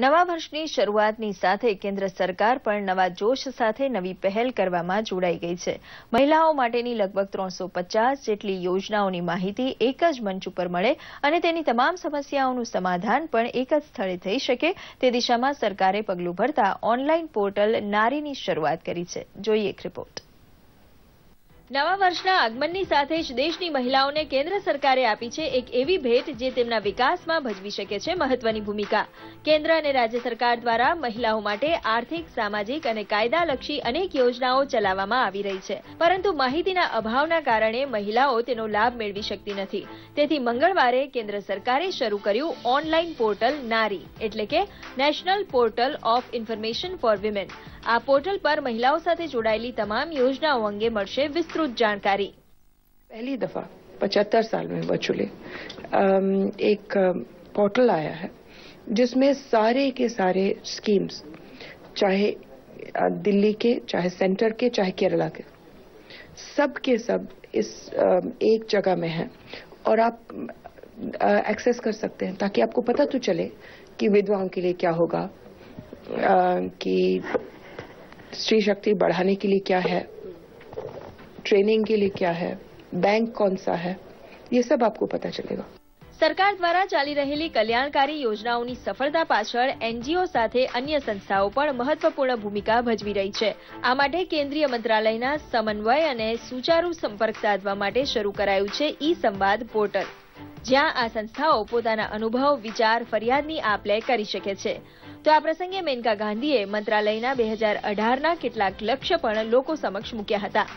નવા વર્ષની શરૂઆતની સાથે કેન્દ્ર સરકાર પણ નવા જોશ સાથે નવી પહેલ કરવામાં જોડાઈ ગઈ છે. મહિલાઓ માટેની લગભગ ત્રણસો જેટલી યોજનાઓની માહિતી એક જ મંચ ઉપર મળે અને તેની તમામ સમસ્યાઓનું સમાધાન પણ એક જ સ્થળે થઈ શકે તે દિશામાં સરકારે પગલું ભરતા ઓનલાઈન પોર્ટલ નારીની શરૂઆત કરી છે. જોઈએ એક રિપોર્ટ. નવા વર્ષના આગમનની સાથે જ દેશની મહિલાઓને કેન્દ્ર સરકારે આપી છે એક એવી ભેટ જે તેમના વિકાસમાં ભજવી શકે છે મહત્વની ભૂમિકા. કેન્દ્ર અને રાજ્ય સરકાર દ્વારા મહિલાઓ માટે આર્થિક, સામાજિક અને કાયદાલક્ષી અનેક યોજનાઓ ચલાવવામાં આવી રહી છે. પરંતુ માહિતીના અભાવના કારણે મહિલાઓ તેનો લાભ મેળવી શકતી નથી. તેથી મંગળવારે કેન્દ્ર સરકારે શરૂ કર્યું ઓનલાઈન પોર્ટલ નારી, એટલે કે national portal of information for women. આ પોર્ટલ પર મહિલાઓ સાથે જોડાયેલી તમામ યોજનાઓ અંગે મળશે વિસ્તૃત જાણકારી पहली दफा पचहत्तर साल में वर्चुअली एक पोर्टल आया है जिसमें सारे के सारे स्कीम्स चाहे अ, दिल्ली के चाहे सेंटर के चाहे केरला के सब के सब इस अ, एक जगह में है और आप एक्सेस कर सकते हैं ताकि आपको पता तो चले कि विधवाओं के लिए क्या होगा अ, कि स्त्री शक्ति बढ़ाने के लिए क्या है ट्रेनिंग के लिए क्या है बैंक कौन सा है ये सब आपको पता चलेगा સરકાર દ્વારા ચાલી રહેલી કલ્યાણકારી યોજનાઓની સફળતા પાછળ એનજીઓ સાથે અન્ય સંસ્થાઓ પણ મહત્વપૂર્ણ ભૂમિકા ભજવી રહી છે આ માટે કેન્દ્રીય મંત્રાલયના સમન્વય અને સુચારુ સંપર્ક સાધવા માટે શરૂ કરાયું છે ઈ સંવાદ પોર્ટલ જ્યાં આ સંસ્થાઓ પોતાના અનુભવ વિચાર ફરિયાદની આપ લે કરી શકે છે તો આ પ્રસંગે મેનકા ગાંધીએ મંત્રાલયના બે હજાર અઢારના કેટલાક લક્ષ્ય પણ લોકો સમક્ષ મૂક્યા હતા.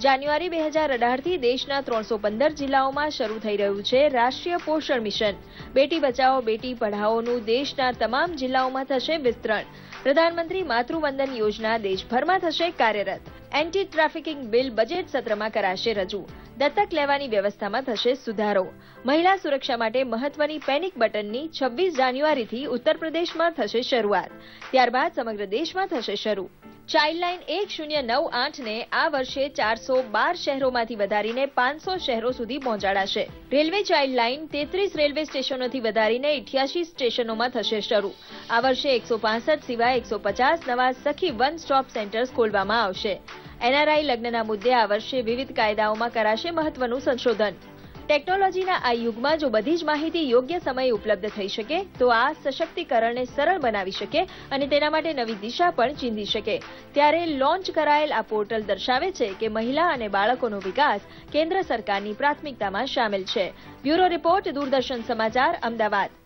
જાન્યુઆરી બે હજાર અઢારથી દેશના ત્રણસો પંદર જિલ્લાઓમાં શરૂ થઈ રહ્યું છે રાષ્ટ્રીય પોષણ મિશન. બેટી બચાવો, બેટી પઢાઓનું દેશના તમામ જિલ્લાઓમાં થશે વિસ્તરણ. પ્રધાનમંત્રી માતૃવંદન યોજના દેશભરમાં થશે કાર્યરત. એન્ટી ટ્રાફિકિંગ બિલ બજેટ સત્રમાં કરાશે રજૂ. દત્તક લેવાની વ્યવસ્થામાં થશે સુધારો. મહિલા સુરક્ષા માટે મહત્વની પેનિક બટનની છવ્વીસ જાન્યુઆરીથી ઉત્તર પ્રદેશમાં થશે શરૂઆત. ત્યારબાદ સમગ્ર દેશમાં થશે શરૂ. ચાઇલ્ડલાઇન એક શૂન્ય નવ આઠને આ વર્ષે ચારસો બાર શહેરોમાંથી વધારીને પાંચસો શહેરો સુધી પહોંચાડાશે. રેલવે ચાઇલ્ડલાઇન તેત્રીસ રેલવે સ્ટેશનોથી વધારીને ઇઠ્યાસી સ્ટેશનોમાં થશે શરૂ. આ વર્ષે એકસો પાંસઠ સિવાય એકસો પચાસ નવા સખી વન સ્ટોપ સેન્ટર્સ ખોલવામાં આવશે. એનઆરઆઈ લગ્નના મુદ્દે આ વર્ષે વિવિધ કાયદાઓમાં કરાશે મહત્વનું સંશોધન. ટેકનોલોજીના આ યુગમાં જો બધી જ માહિતી યોગ્ય સમયે ઉપલબ્ધ થઈ શકે, તો આ સશક્તિકરણને સરળ બનાવી શકે અને તેના માટે નવી દિશા પણ ચીંધી શકે. ત્યારે લોન્ચ કરાયેલ આ પોર્ટલ દર્શાવે છે કે મહિલા અને બાળકોનો વિકાસ કેન્દ્ર સરકારની પ્રાથમિકતામાં સામેલ છે. બ્યુરો રિપોર્ટ, દૂરદર્શન સમાચાર, અમદાવાદ.